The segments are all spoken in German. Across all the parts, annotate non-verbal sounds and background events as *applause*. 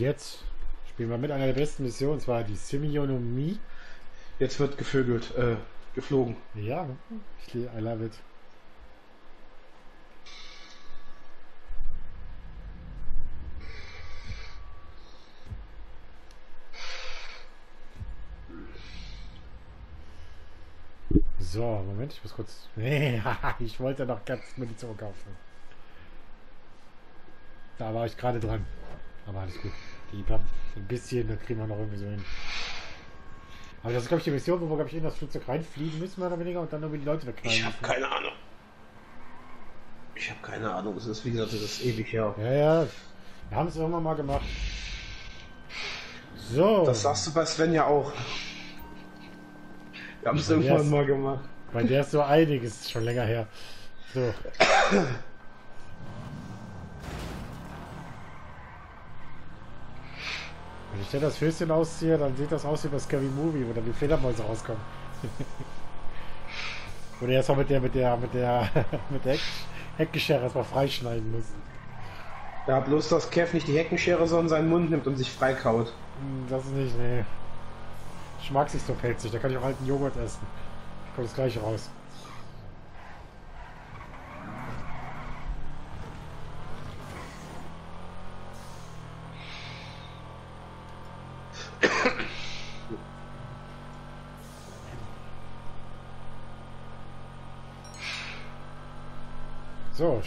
jetzt spielen wir mit einer der besten Missionen, und zwar die Semionomie. Jetzt wird gevögelt, äh, geflogen. Ja, ich I love it. So, Moment, ich muss kurz. Nee, *laughs* ich wollte noch ganz Munition kaufen. Da war ich gerade dran. Aber alles gut. Die bleibt ein bisschen, da kriegen wir noch irgendwie so hin. Aber das ist, glaube ich, die Mission, wo wir, glaube ich, in das Flugzeug reinfliegen müssen, mehr oder weniger, und dann irgendwie die Leute wegknallen Ich habe keine Ahnung. Ich habe keine Ahnung. Es ist, wie gesagt, das ist ewig her. Ja, ja. Wir haben es irgendwann mal gemacht. So. Das sagst du bei Sven ja auch. Wir haben es irgendwann ist- mal gemacht. Bei der ist so einiges schon länger her. So. *coughs* ich dir das Höschen ausziehe, dann sieht das aus wie bei Scary Movie, wo dann die Fledermäuse rauskommen. *laughs* wo der erstmal mit der, mit der, mit der, *laughs* mit der Heck, Heckenschere erstmal freischneiden muss. Ja, bloß, dass Kev nicht die Heckenschere, sondern seinen Mund nimmt und sich freikaut. Hm, Das ist nicht, nee. Ich mag sich so pelzig, da kann ich auch alten Joghurt essen. Kommt das gleiche raus.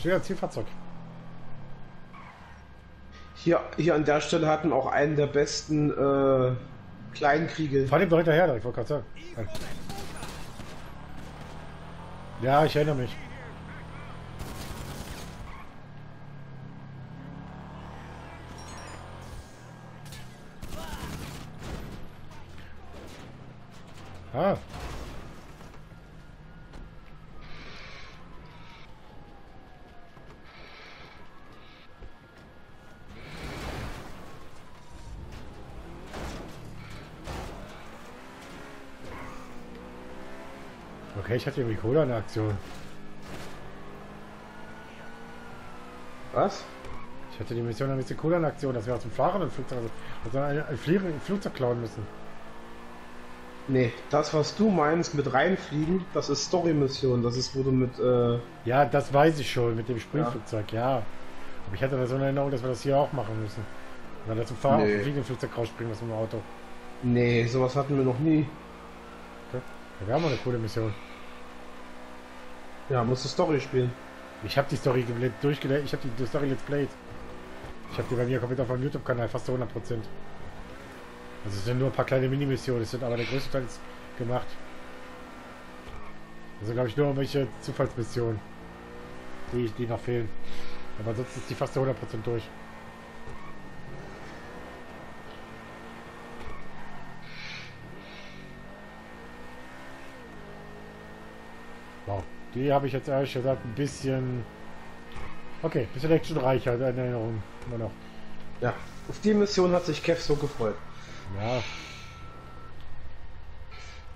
Steht Zielfahrzeug. Hier, hier an der Stelle hatten auch einen der besten äh, Kleinkriege. Fahr dem doch hinterher, ich wollte gerade sagen. Ja, ich erinnere mich. Ah. Okay, ich hatte irgendwie Cola in der Aktion. Was? Ich hatte die Mission ein bisschen cooler in Aktion, dass wir aus dem fahrenden Flugzeug, also ein, Flieger, ein Flugzeug klauen müssen. Nee, das, was du meinst mit reinfliegen, das ist Story-Mission. Das ist, wo du mit, äh, Ja, das weiß ich schon mit dem Sprühflugzeug, ja. Aber ich hatte da so eine Erinnerung, dass wir das hier auch machen müssen. Und dann dazu fahren, Nee. auf dem fliegenden Flugzeug rausspringen aus dem Auto. nee, sowas hatten wir noch nie. Ja, wir haben auch eine coole Mission. Ja, musst du Story spielen. Ich habe die Story durchgelegt, ich habe die Story Let's Played. Ich habe die bei mir komplett auf meinem YouTube-Kanal, fast zu 100%. Also es sind nur ein paar kleine Mini-Missionen, es sind aber der größte Teil gemacht. Also glaube ich nur irgendwelche Zufallsmissionen, die, die noch fehlen. Aber sonst ist die fast zu 100% durch. Wow, die habe ich jetzt ehrlich gesagt ein bisschen... Okay, ein bisschen actionreicher in Erinnerung. Immer noch. Ja, auf die Mission hat sich Kev so gefreut. Ja.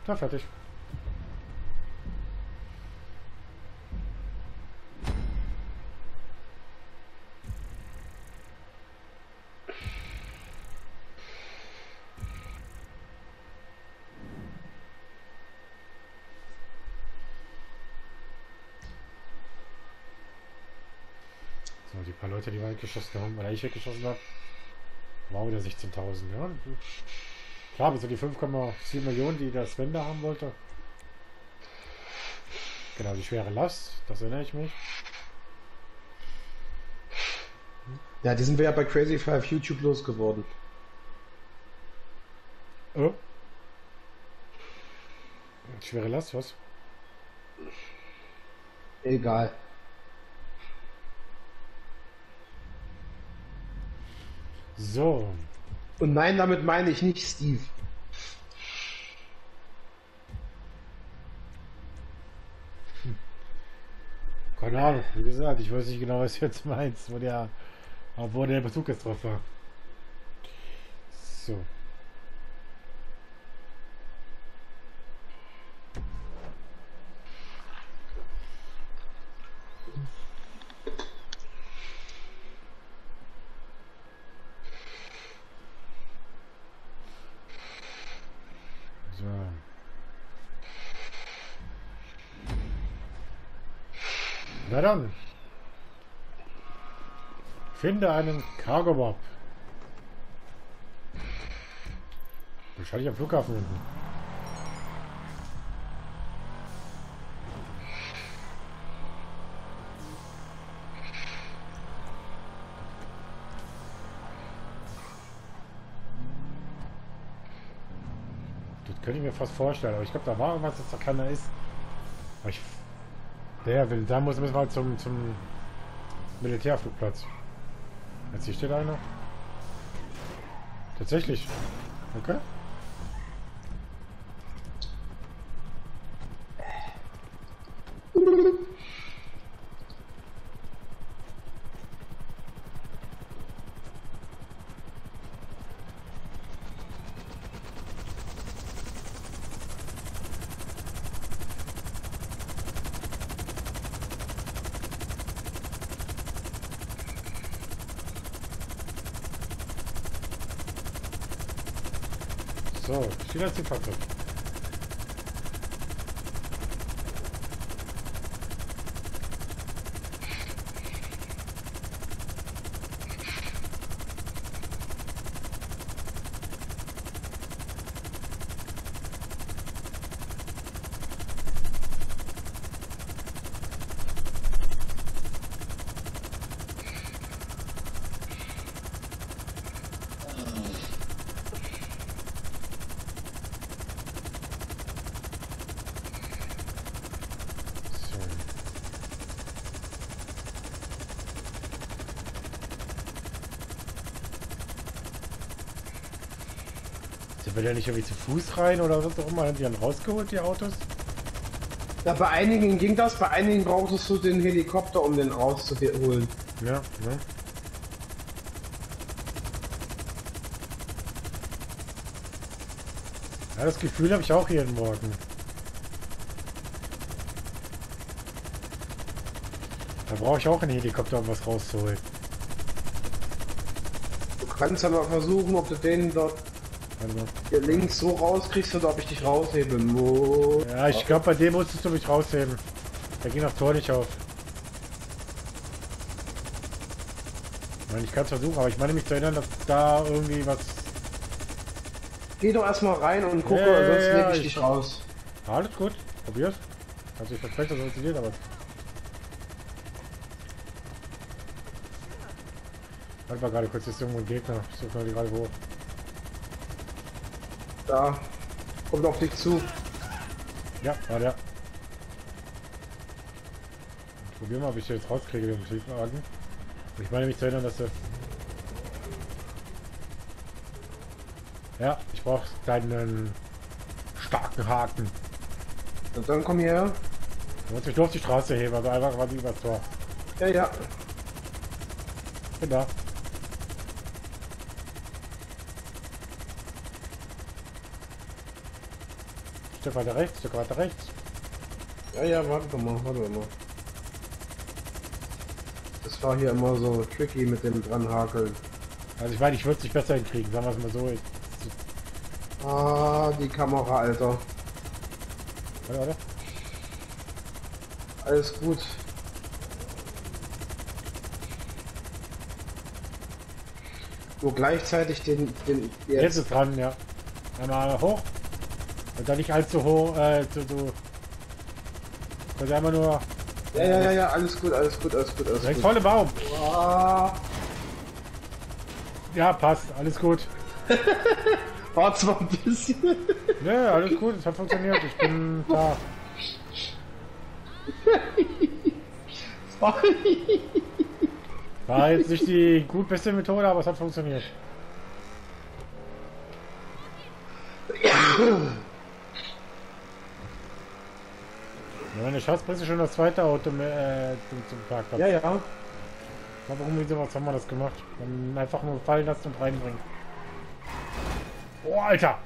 Na, fertig. So, die paar Leute, die wir weggeschossen haben, oder ich weggeschossen habe, war wieder 16.000, ja. Klar, bis so die 5,7 Millionen, die der Sven da haben wollte. Genau, die schwere Last, das erinnere ich mich. Ja, die sind wir ja bei Crazy Five YouTube losgeworden. Oh. Schwere Last, was? Egal. So. Und nein, damit meine ich nicht Steve. Keine Ahnung, wie gesagt, ich weiß nicht genau, was du jetzt meinst, wo der, wo der Bezug jetzt drauf war. So. Na dann. Finde einen Cargo Bob. Wahrscheinlich am Flughafen unten. Das könnte ich mir fast vorstellen, aber ich glaube, da war irgendwas, dass da keiner ist. Aber ich. Der will, da muss müssen wir halt zum, zum Militärflugplatz. Jetzt hier steht einer. Tatsächlich. Okay. So, steht als die Fahrzeug. So. Sind wir da nicht irgendwie zu Fuß rein oder was auch immer? Haben die dann rausgeholt, die Autos? Ja, bei einigen ging das, bei einigen brauchtest du den Helikopter, um den rauszuholen. Ja, ne? Ja, das Gefühl habe ich auch jeden Morgen. Da brauche ich auch einen Helikopter, um was rauszuholen. Du kannst aber versuchen, ob du den dort Also, hier links so rauskriegst oder ob ich dich rausheben muss. ja, ich glaube, bei dem musstest du mich rausheben. Der ging das Tor nicht auf. Ich meine, ich kann es versuchen, aber ich meine mich zu erinnern, dass da irgendwie was... Geh doch erstmal rein und gucke, Ja, ja, sonst ja, leg ich ich- dich raus. Alles gut, probier's. Also ich verspreche, dass es funktioniert, aber... Warte mal gerade kurz, hier ist irgendwo ein Gegner. Ich suche mal gerade wo. Da. Kommt auf dich zu. Ja, war der. Ich probier mal, ob ich den jetzt rauskriege, den Triebwagen. Ich meine mich zu erinnern, dass er... Ja, ich brauche deinen starken Haken. Und dann komm hierher. Du musst mich nur auf die Straße heben, also einfach quasi übers Tor. Ja, ja. Bin da. Stück weiter rechts, Stück weiter rechts. Ja, ja, warte doch mal, warte doch mal. Das war hier immer so tricky mit dem dranhakeln. Also ich meine, ich würde es nicht besser hinkriegen, sagen wir es mal so. Ich, Ah, die Kamera, Alter. warte, warte. Alles gut. Nur gleichzeitig den, den Jetzt jetzt. ist dran, ja. Einmal hoch. Und dann nicht allzu hoch, äh, zu, zu. Also einmal nur Ja, ja, ja, ja, alles gut, alles gut, alles gut, alles direkt gut. volle Baum. Ah, Ja, passt, alles gut. *laughs* war zwar ein bisschen. Ne, alles gut, es hat funktioniert. Ich bin da. War jetzt nicht die gut beste Methode, aber es hat funktioniert. *laughs* Ja, Wenn du schaffst, bringst du schon das zweite Auto äh, zum, zum Parkplatz. ja, ja. Na, warum wieso was haben wir das gemacht? Dann einfach nur fallen lassen und reinbringen. Oh, Alter!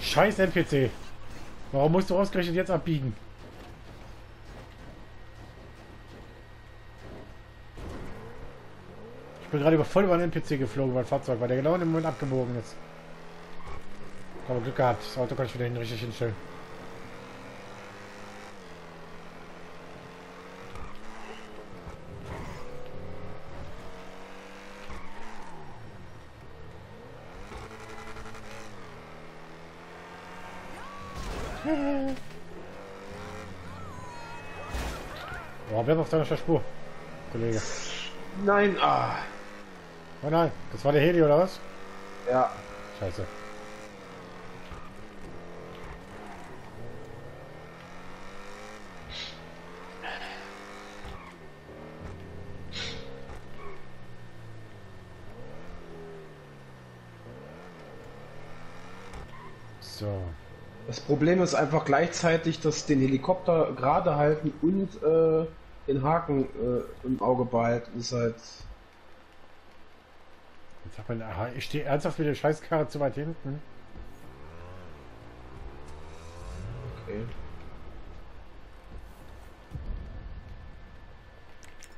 Scheiß NPC! Warum musst du ausgerechnet jetzt abbiegen? Ich bin gerade über voll über einen NPC geflogen, mein Fahrzeug, weil der genau in dem Moment abgebogen ist. Aber Glück gehabt, das Auto kann ich wieder hin, richtig hinstellen. Oh, wer auf deiner Spur, Kollege? Nein, ah. Oh nein, das war der Heli oder was? Ja. Scheiße. So. Das Problem ist einfach gleichzeitig, dass den Helikopter gerade halten und äh, den Haken äh, im Auge behalten. Ist halt. Jetzt hat man, aha, ich stehe ernsthaft mit der Scheißkarre zu weit hinten. Okay.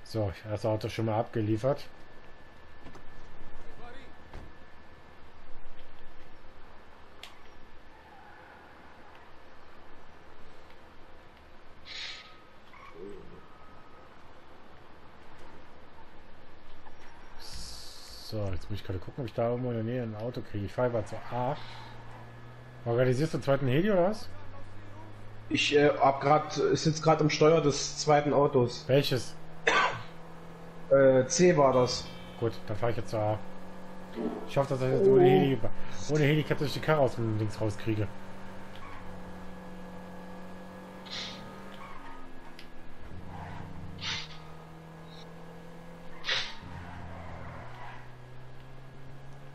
So, erste Auto schon mal abgeliefert. So, jetzt muss ich gerade gucken, ob ich da irgendwo in der Nähe ein Auto kriege. Ich fahre mal zu A. Organisierst du einen zweiten Heli oder was? Ich äh, hab grad, sitze gerade am Steuer des zweiten Autos. Welches? Äh, C war das. Gut, dann fahre ich jetzt zu A. Ich hoffe, dass ich jetzt ohne Heli, ohne Helikopter durch die Karre aus dem Dings rauskriege.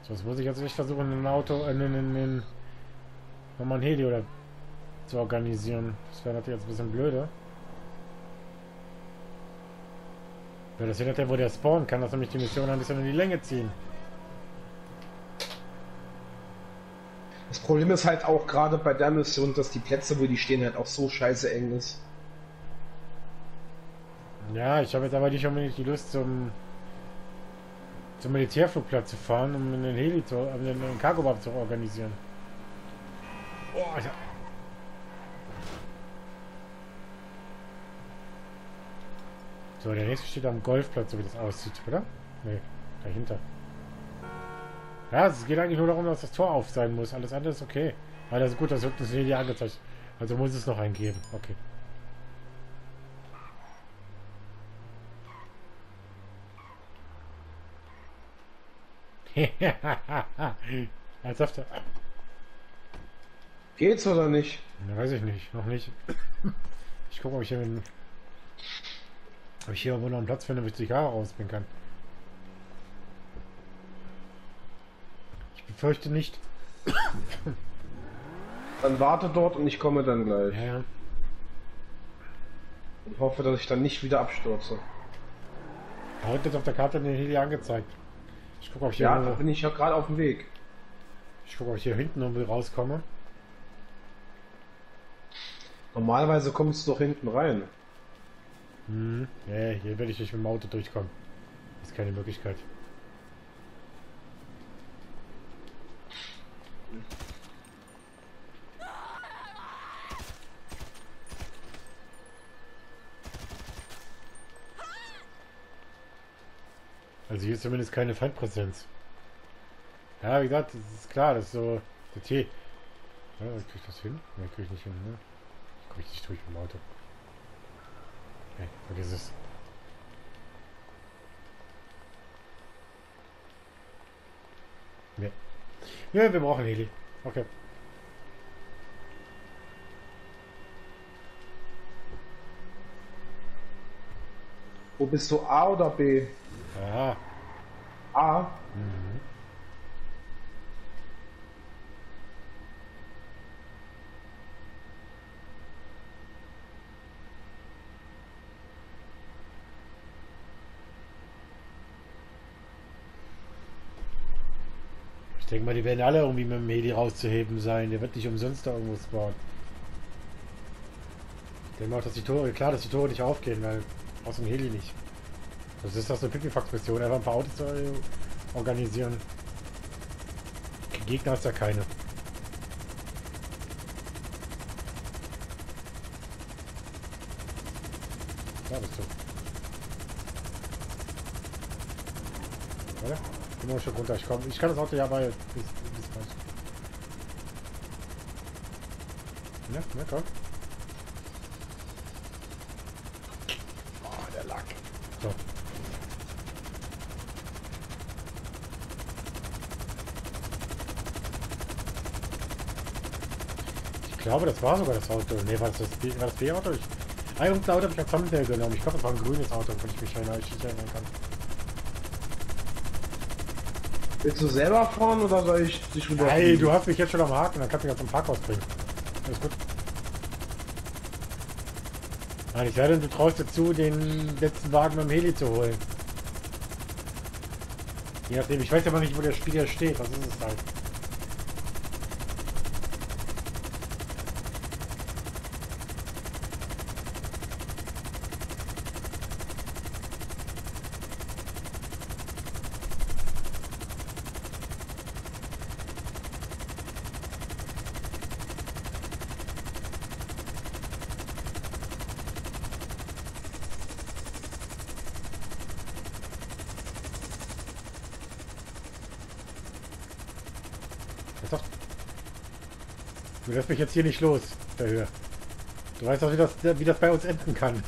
Sonst muss ich jetzt nicht versuchen, ein Auto, äh, einen, einen, nochmal ein Heli oder zu organisieren. Das wäre natürlich jetzt ein bisschen blöde. Wenn das nachdem, wo der spawnen kann, das nämlich die Mission ein bisschen in die Länge ziehen. Das Problem ist halt auch gerade bei der Mission, dass die Plätze, wo die stehen, halt auch so scheiße eng ist. Ja, ich habe jetzt aber nicht unbedingt die Lust zum zum Militärflugplatz zu fahren, um einen Heli zu, um einen cargo zu organisieren. Oh, hab... So, der nächste steht am Golfplatz, so wie das aussieht, oder? Ne, dahinter. Ja, es geht eigentlich nur darum, dass das Tor auf sein muss. Alles andere ist okay. Aber das ist gut, das wird uns Heli angezeigt. Also muss es noch eingeben. Okay. *laughs* Ernsthaft? Geht's oder nicht? Ja, weiß ich nicht, noch nicht. Ich gucke, ob ich hier, einen, ob ich hier irgendwo noch einen Platz finde, wo ich die Haare rausbringen kann. Ich befürchte nicht. Dann warte dort und ich komme dann gleich. Ja, ja. Ich hoffe, dass ich dann nicht wieder abstürze. Wird jetzt auf der Karte den Heli angezeigt. Ich gucke, ob ich hier, Ja, da irgendwo- bin ich ja gerade auf dem Weg. ich guck, ob ich hier hinten irgendwie rauskomme. Normalerweise kommst du doch hinten rein. Hm. Nee, hier werde ich nicht mit dem Auto durchkommen. Das ist keine Möglichkeit. Also hier ist zumindest keine Feindpräsenz. Ja, wie gesagt, das ist klar, das ist so der Tee. Ja, krieg ich das hin? Ne, krieg ich nicht hin, ne? Ich krieg nicht durch mit dem Auto. Nee, vergiss es. Nee. Ja, wir brauchen Heli. Okay. Wo bist du? A oder B? Aha. A? Mhm. Ich denke mal, die werden alle irgendwie mit dem Heli rauszuheben sein. Der wird nicht umsonst da irgendwo spawnen. Ich denke mal auch, dass die Tore, klar, dass die Tore nicht aufgehen, weil aus dem Heli nicht. Das ist so eine Pipifax-Mission, einfach ein paar Autos organisieren. Gegner ist ja keine. Da bist du. Warte, ich bin nur schon runter. Ich, komm, ich kann das Auto ja bei bis, bis gleich. Ja, na komm. der Lack. So. Ich glaube, das war sogar das Auto. Ne, war das das B- war das B-Auto? Ich- Ah, irgendein Auto habe ich als Thumbnail genommen. Ich glaube, das war ein grünes Auto, wenn ich mich erinnern kann. Willst du selber fahren oder soll ich dich rüber? Hey, du hast mich jetzt schon am Haken, dann kannst du mich aus dem Parkhaus bringen. Alles gut. Nein, ich denn, du traust dir zu, den letzten Wagen mit dem Heli zu holen. Je nachdem, ich weiß aber nicht, wo der Spieler steht. Was ist es halt? Das doch. Lässt mich jetzt hier nicht los, der Höhe. Du weißt doch, wie das, wie das bei uns enden kann. *laughs*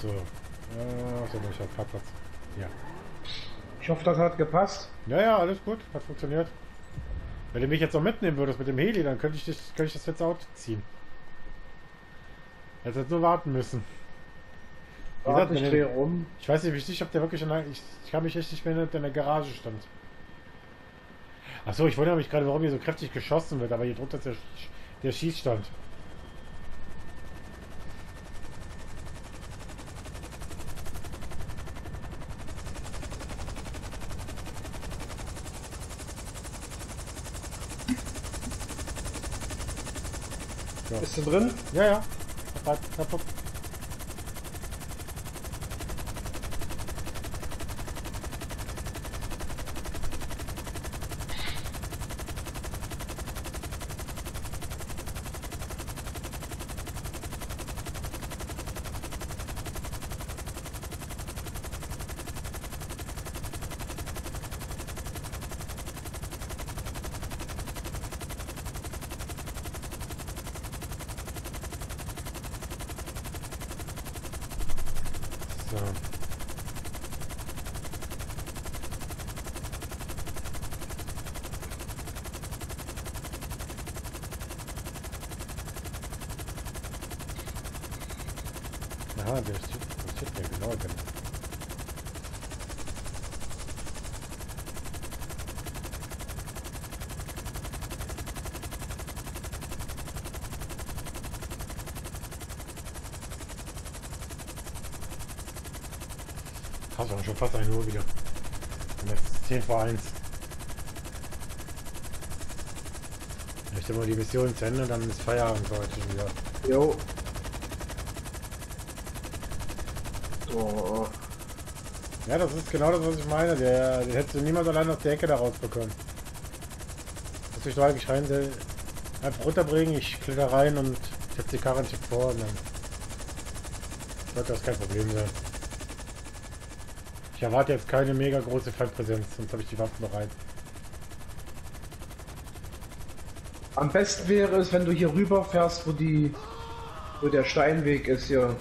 so. Äh, so, ich hab Parkplatz. Ja. Ich hoffe, das hat gepasst. Ja, ja, alles gut. Hat funktioniert. Wenn du mich jetzt noch mitnehmen würdest mit dem Heli, dann könnte ich, dich, könnte ich das jetzt Auto ziehen. Hätte jetzt nur warten müssen. Wie gesagt, ich drehe rum. Ich weiß nicht, ich ob der wirklich in der, ich, ich kann mich echt nicht mehr in der Garage stand. Achso, ich wundere mich gerade, warum hier so kräftig geschossen wird, aber hier drunter ist der, der Schießstand. Bist du drin? Ja, ja. Hab, hab, hab. So. Aha, der steht, der steht ja genau drin. Schon fast eine Uhr wieder. Und jetzt ist 10 vor 1. Ich stelle mal die Mission zu Ende, dann ist Feierabend heute schon wieder. Jo. Oh, Ja, das ist genau das, was ich meine. Der, den hättest du niemals allein aus der Ecke da rausbekommen. Da eigentlich rein, der- einfach runterbringen, ich kletter rein und setze die Karre einen Tick vor und dann sollte das kein Problem sein. Ich erwarte jetzt keine mega große Feindpräsenz, sonst habe ich die Waffen bereit. Am besten wäre es, wenn du hier rüber fährst, wo die, wo der Steinweg ist hier.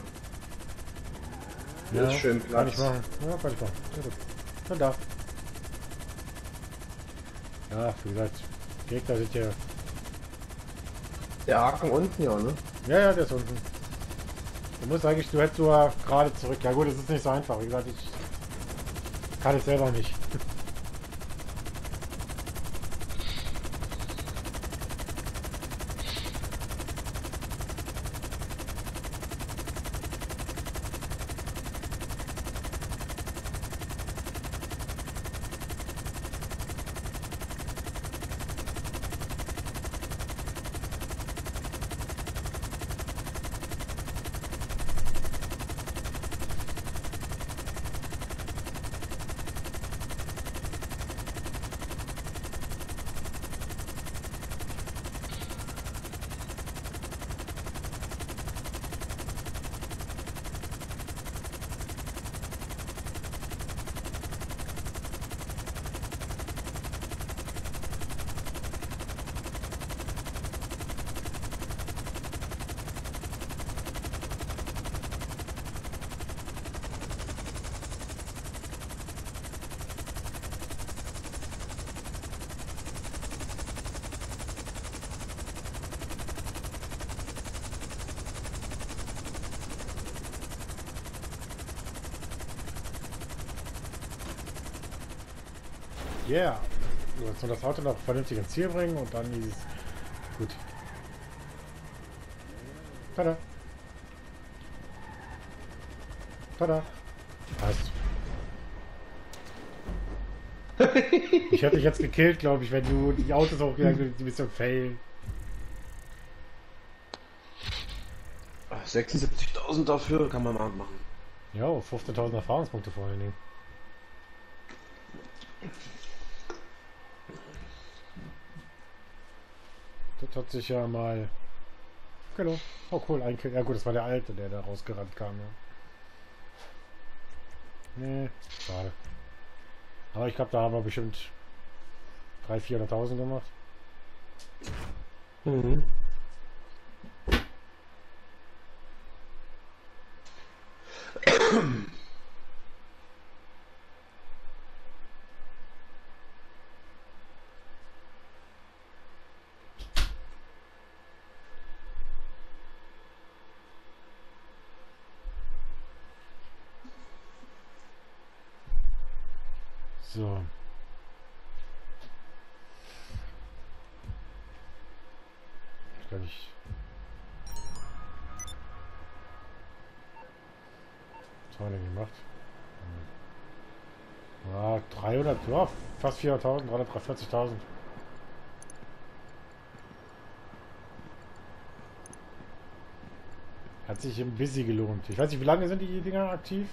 Hier ist schön Kann ich Platz. machen. Ja, kann ich machen. Sehr gut. Dann da. Ja, wie gesagt, Gegner sind ja. Der Haken unten, ja, ne? Ja, ja, der ist unten. Du musst eigentlich, du hättest nur gerade zurück. Ja gut, es ist nicht so einfach. Wie gesagt, ich es selber nicht. Yeah. Du sollst nur das Auto noch vernünftig ins Ziel bringen und dann ist es gut. Tada. Tada. Passt. *laughs* ich hätte dich jetzt gekillt, glaube ich, wenn du die Autos hochgegangen bist, die bist so fail. 76.000 dafür kann man mal machen. Ja, 15.000 Erfahrungspunkte vor allen Dingen. Hat sich ja mal... Genau. Oh cool, ein Kill. Ja gut, das war der Alte, der da rausgerannt kam, ja. Nee, schade. Aber ich glaube, da haben wir bestimmt 300.000, 400.000 gemacht. Mhm. So. Ich kann nicht. Was haben wir gemacht? Ja, 300, ja, fast 400.000, 340.000. Hat sich ein bisschen gelohnt. Ich weiß nicht, wie lange sind die Dinger aktiv?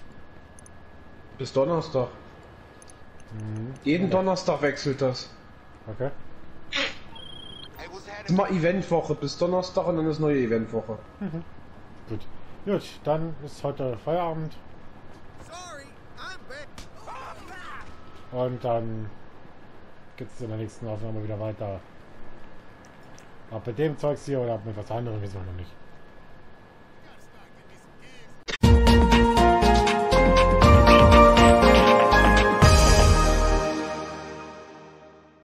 Bis Donnerstag. Mhm. Jeden Donnerstag wechselt das. Okay. Immer Eventwoche bis Donnerstag und dann ist neue Eventwoche. Gut. Gut, dann ist heute Feierabend Sorry, I'm back. und dann geht es in der nächsten Aufnahme wieder weiter. Ob mit dem Zeugs hier oder ob mit was anderem, wissen wir noch nicht.